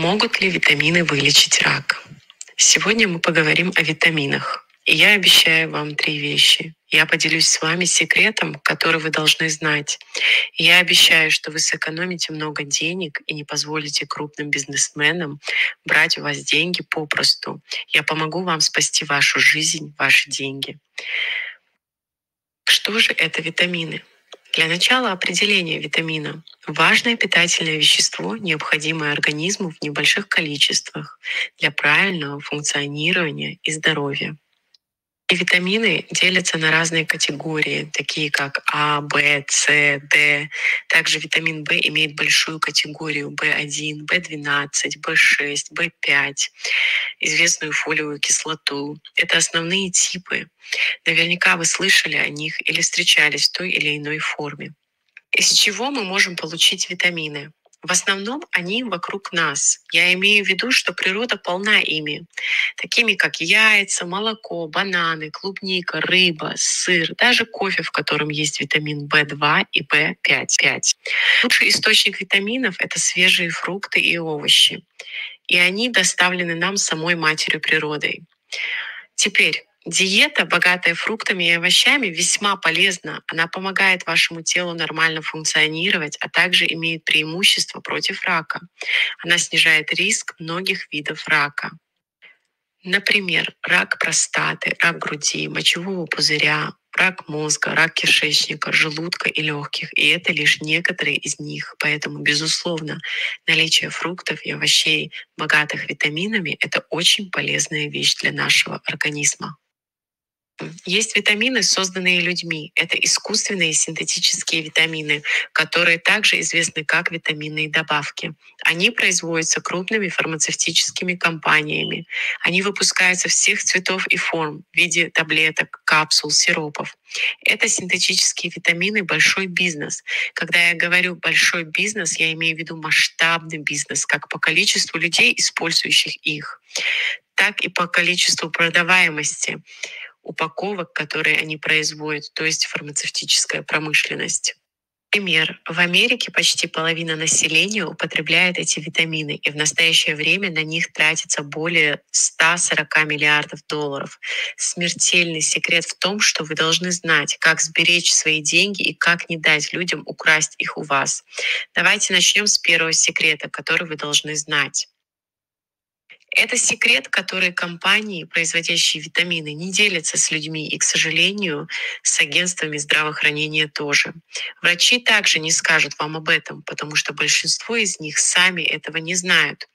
Могут ли витамины вылечить рак? Сегодня мы поговорим о витаминах. И я обещаю вам три вещи. Я поделюсь с вами секретом, который вы должны знать. Я обещаю, что вы сэкономите много денег и не позволите крупным бизнесменам брать у вас деньги попросту. Я помогу вам спасти вашу жизнь, ваши деньги. Что же это витамины? Для начала определение витамина. Важное питательное вещество, необходимое организму в небольших количествах для правильного функционирования и здоровья. И витамины делятся на разные категории, такие как А, В, С, Д. Также витамин В имеет большую категорию В1, В12, В6, В5, известную фолиевую кислоту. Это основные типы. Наверняка вы слышали о них или встречались в той или иной форме. Из чего мы можем получить витамины? В основном они вокруг нас. Я имею в виду, что природа полна ими, такими как яйца, молоко, бананы, клубника, рыба, сыр, даже кофе, в котором есть витамин В2 и В5. Лучший источник витаминов – это свежие фрукты и овощи. И они доставлены нам самой матерью природой. Теперь, Диета, богатая фруктами и овощами, весьма полезна. Она помогает вашему телу нормально функционировать, а также имеет преимущество против рака. Она снижает риск многих видов рака. Например, рак простаты, рак груди, мочевого пузыря, рак мозга, рак кишечника, желудка и легких. И это лишь некоторые из них. Поэтому, безусловно, наличие фруктов и овощей, богатых витаминами, это очень полезная вещь для нашего организма. Есть витамины, созданные людьми. Это искусственные синтетические витамины, которые также известны как витаминные добавки. Они производятся крупными фармацевтическими компаниями. Они выпускаются всех цветов и форм в виде таблеток, капсул, сиропов. Это синтетические витамины большой бизнес. Когда я говорю большой бизнес, я имею в виду масштабный бизнес, как по количеству людей, использующих их, так и по количеству продаваемости упаковок, которые они производят, то есть фармацевтическая промышленность. Пример. В Америке почти половина населения употребляет эти витамины, и в настоящее время на них тратится более 140 миллиардов долларов. Смертельный секрет в том, что вы должны знать, как сберечь свои деньги и как не дать людям украсть их у вас. Давайте начнем с первого секрета, который вы должны знать. Это секрет, который компании, производящие витамины, не делятся с людьми и, к сожалению, с агентствами здравоохранения тоже. Врачи также не скажут вам об этом, потому что большинство из них сами этого не знают.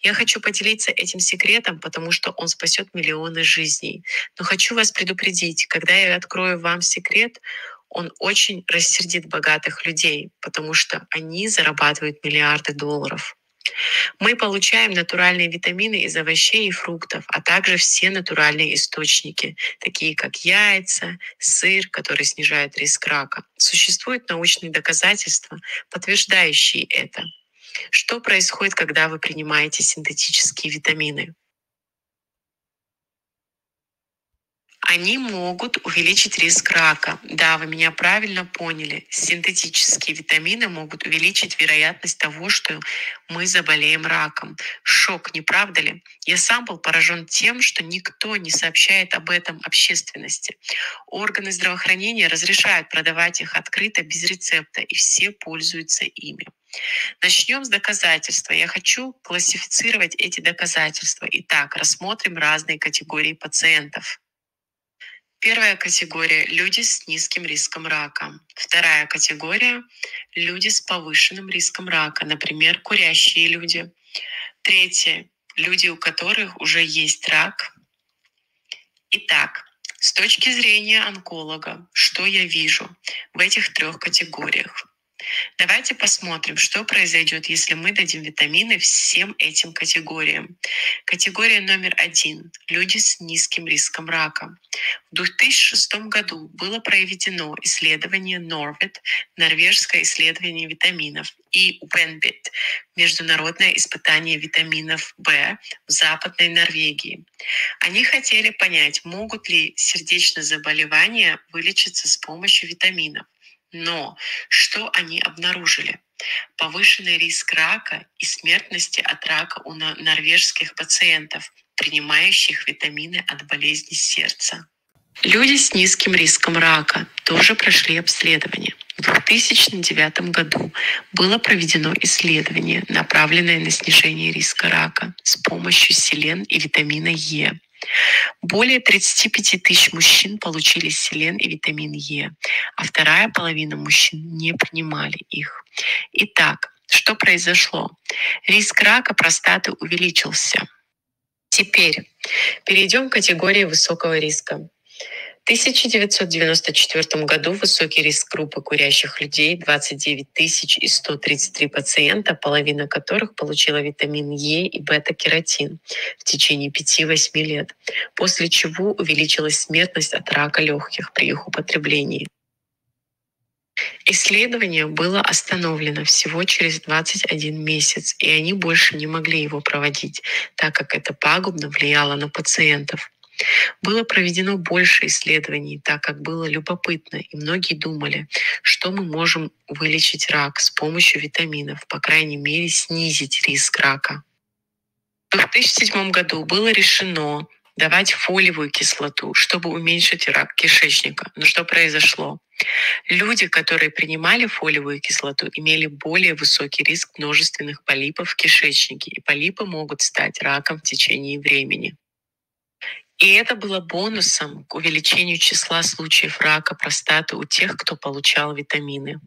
Я хочу поделиться этим секретом, потому что он спасет миллионы жизней. Но хочу вас предупредить, когда я открою вам секрет, он очень рассердит богатых людей, потому что они зарабатывают миллиарды долларов. Мы получаем натуральные витамины из овощей и фруктов, а также все натуральные источники, такие как яйца, сыр, который снижает риск рака. Существуют научные доказательства, подтверждающие это. Что происходит, когда вы принимаете синтетические витамины? Они могут увеличить риск рака. Да, вы меня правильно поняли. Синтетические витамины могут увеличить вероятность того, что мы заболеем раком. Шок, не правда ли? Я сам был поражен тем, что никто не сообщает об этом общественности. Органы здравоохранения разрешают продавать их открыто, без рецепта, и все пользуются ими. Начнем с доказательства. Я хочу классифицировать эти доказательства. Итак, рассмотрим разные категории пациентов. Первая категория – люди с низким риском рака. Вторая категория – люди с повышенным риском рака, например, курящие люди. Третья – люди, у которых уже есть рак. Итак, с точки зрения онколога, что я вижу в этих трех категориях? Давайте посмотрим, что произойдет, если мы дадим витамины всем этим категориям. Категория номер один – люди с низким риском рака. В 2006 году было проведено исследование Norvet, норвежское исследование витаминов, и Wenbit, международное испытание витаминов В в Западной Норвегии. Они хотели понять, могут ли сердечные заболевания вылечиться с помощью витаминов. Но что они обнаружили? Повышенный риск рака и смертности от рака у норвежских пациентов, принимающих витамины от болезни сердца. Люди с низким риском рака тоже прошли обследование. В 2009 году было проведено исследование, направленное на снижение риска рака с помощью селен и витамина Е. Более 35 тысяч мужчин получили селен и витамин Е, а вторая половина мужчин не принимали их. Итак, что произошло? Риск рака простаты увеличился. Теперь перейдем к категории высокого риска. 1994 году высокий риск группы курящих людей 29 тысяч и 133 пациента, половина которых получила витамин Е и бета-кератин в течение 5-8 лет, после чего увеличилась смертность от рака легких при их употреблении. Исследование было остановлено всего через 21 месяц, и они больше не могли его проводить, так как это пагубно влияло на пациентов. Было проведено больше исследований, так как было любопытно, и многие думали, что мы можем вылечить рак с помощью витаминов, по крайней мере снизить риск рака. В 2007 году было решено давать фолиевую кислоту, чтобы уменьшить рак кишечника. Но что произошло? Люди, которые принимали фолиевую кислоту, имели более высокий риск множественных полипов в кишечнике, и полипы могут стать раком в течение времени. И это было бонусом к увеличению числа случаев рака простаты у тех, кто получал витамины.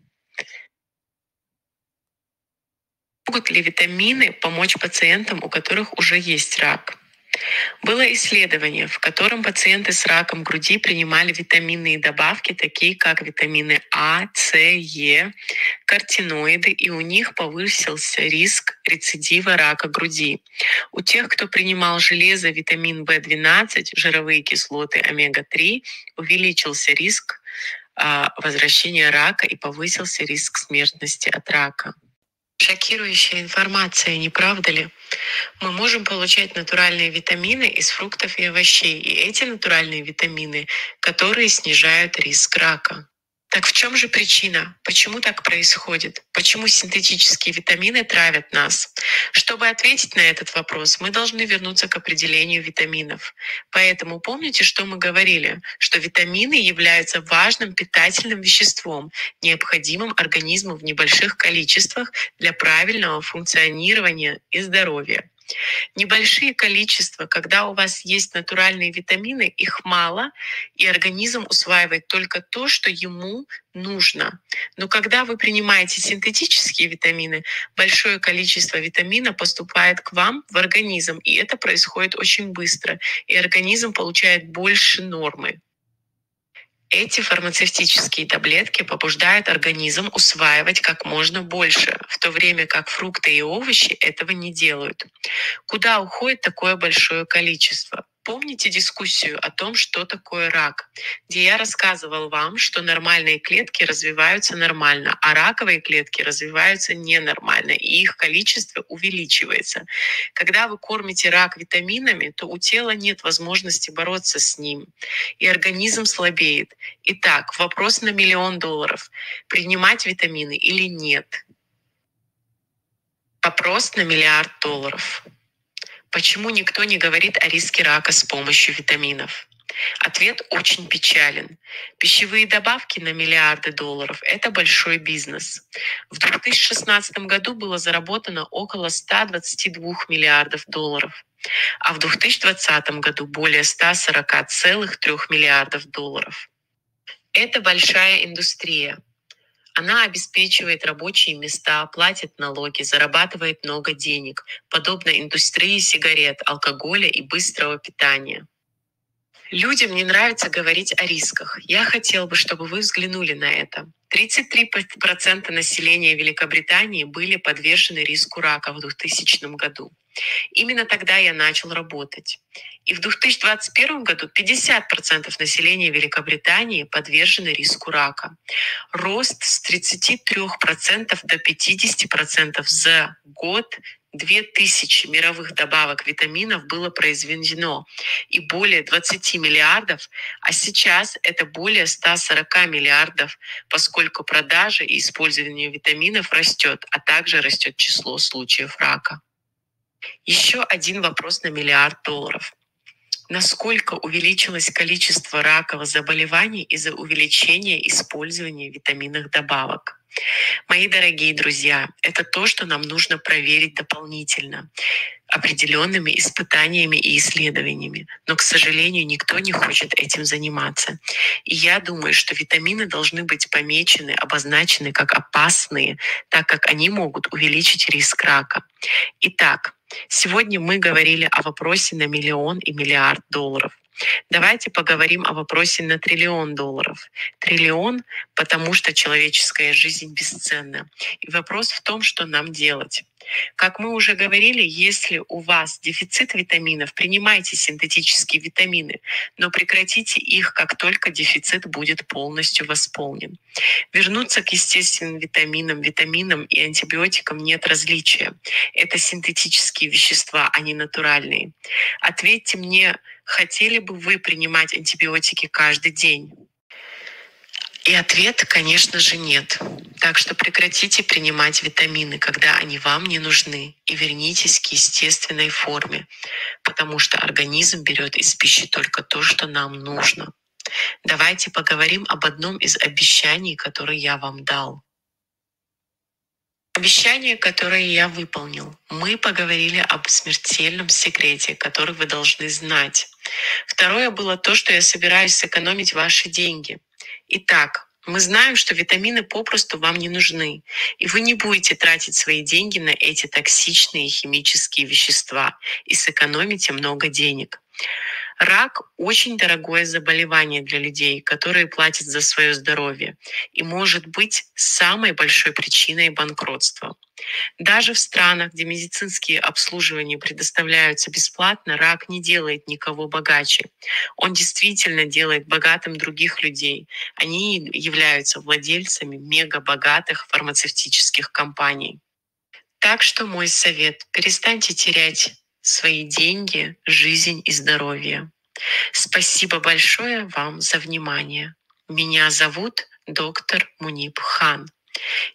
Могут ли витамины помочь пациентам, у которых уже есть рак? Было исследование, в котором пациенты с раком груди принимали витаминные добавки, такие как витамины А, С, Е, картиноиды, и у них повысился риск рецидива рака груди. У тех, кто принимал железо, витамин В12, жировые кислоты омега-3, увеличился риск а, возвращения рака и повысился риск смертности от рака. Шокирующая информация, не правда ли? Мы можем получать натуральные витамины из фруктов и овощей, и эти натуральные витамины, которые снижают риск рака. Так в чем же причина? Почему так происходит? Почему синтетические витамины травят нас? Чтобы ответить на этот вопрос, мы должны вернуться к определению витаминов. Поэтому помните, что мы говорили, что витамины являются важным питательным веществом, необходимым организму в небольших количествах для правильного функционирования и здоровья. Небольшие количества, когда у вас есть натуральные витамины, их мало, и организм усваивает только то, что ему нужно. Но когда вы принимаете синтетические витамины, большое количество витамина поступает к вам в организм, и это происходит очень быстро, и организм получает больше нормы. Эти фармацевтические таблетки побуждают организм усваивать как можно больше, в то время как фрукты и овощи этого не делают. Куда уходит такое большое количество? Помните дискуссию о том, что такое рак, где я рассказывал вам, что нормальные клетки развиваются нормально, а раковые клетки развиваются ненормально, и их количество увеличивается. Когда вы кормите рак витаминами, то у тела нет возможности бороться с ним, и организм слабеет. Итак, вопрос на миллион долларов. Принимать витамины или нет? Вопрос на миллиард долларов. Почему никто не говорит о риске рака с помощью витаминов? Ответ очень печален. Пищевые добавки на миллиарды долларов – это большой бизнес. В 2016 году было заработано около 122 миллиардов долларов, а в 2020 году более 140,3 миллиардов долларов. Это большая индустрия, она обеспечивает рабочие места, платит налоги, зарабатывает много денег, подобно индустрии сигарет, алкоголя и быстрого питания. Людям не нравится говорить о рисках. Я хотел бы, чтобы вы взглянули на это. 33% населения Великобритании были подвержены риску рака в 2000 году. Именно тогда я начал работать. И в 2021 году 50% населения Великобритании подвержены риску рака. Рост с 33% до 50% за год 2000 мировых добавок витаминов было произведено и более 20 миллиардов, а сейчас это более 140 миллиардов, поскольку продажа и использование витаминов растет, а также растет число случаев рака. Еще один вопрос на миллиард долларов. Насколько увеличилось количество раковых заболеваний из-за увеличения использования витаминных добавок? Мои дорогие друзья, это то, что нам нужно проверить дополнительно определенными испытаниями и исследованиями. Но, к сожалению, никто не хочет этим заниматься. И я думаю, что витамины должны быть помечены, обозначены как опасные, так как они могут увеличить риск рака. Итак, сегодня мы говорили о вопросе на миллион и миллиард долларов. Давайте поговорим о вопросе на триллион долларов. Триллион, потому что человеческая жизнь бесценна. И вопрос в том, что нам делать. Как мы уже говорили, если у вас дефицит витаминов, принимайте синтетические витамины, но прекратите их, как только дефицит будет полностью восполнен. Вернуться к естественным витаминам, витаминам и антибиотикам нет различия. Это синтетические вещества, а не натуральные. Ответьте мне, Хотели бы вы принимать антибиотики каждый день? И ответ, конечно же, нет. Так что прекратите принимать витамины, когда они вам не нужны, и вернитесь к естественной форме, потому что организм берет из пищи только то, что нам нужно. Давайте поговорим об одном из обещаний, которые я вам дал. Обещание, которое я выполнил. Мы поговорили об смертельном секрете, который вы должны знать. Второе было то, что я собираюсь сэкономить ваши деньги. Итак, мы знаем, что витамины попросту вам не нужны, и вы не будете тратить свои деньги на эти токсичные химические вещества и сэкономите много денег. Рак – очень дорогое заболевание для людей, которые платят за свое здоровье и может быть самой большой причиной банкротства. Даже в странах, где медицинские обслуживания предоставляются бесплатно, рак не делает никого богаче. Он действительно делает богатым других людей. Они являются владельцами мегабогатых фармацевтических компаний. Так что мой совет – перестаньте терять свои деньги, жизнь и здоровье. Спасибо большое вам за внимание. Меня зовут доктор Муниб Хан.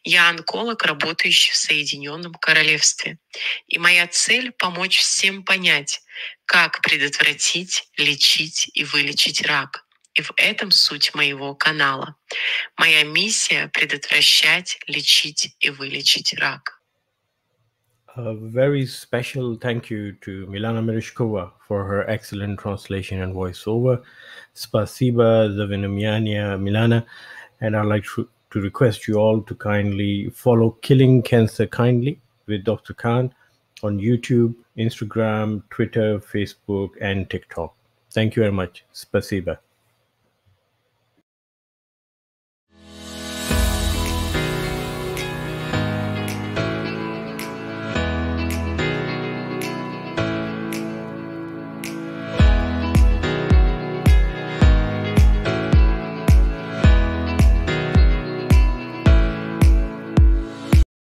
Я онколог, работающий в Соединенном Королевстве. И моя цель — помочь всем понять, как предотвратить, лечить и вылечить рак. И в этом суть моего канала. Моя миссия — предотвращать, лечить и вылечить рак. A very special thank you to Milana Mereshkova for her excellent translation and voiceover. Spasiba Zavinomiania Milana. And I'd like to, to request you all to kindly follow Killing Cancer Kindly with Dr. Khan on YouTube, Instagram, Twitter, Facebook, and TikTok. Thank you very much. Spasiba.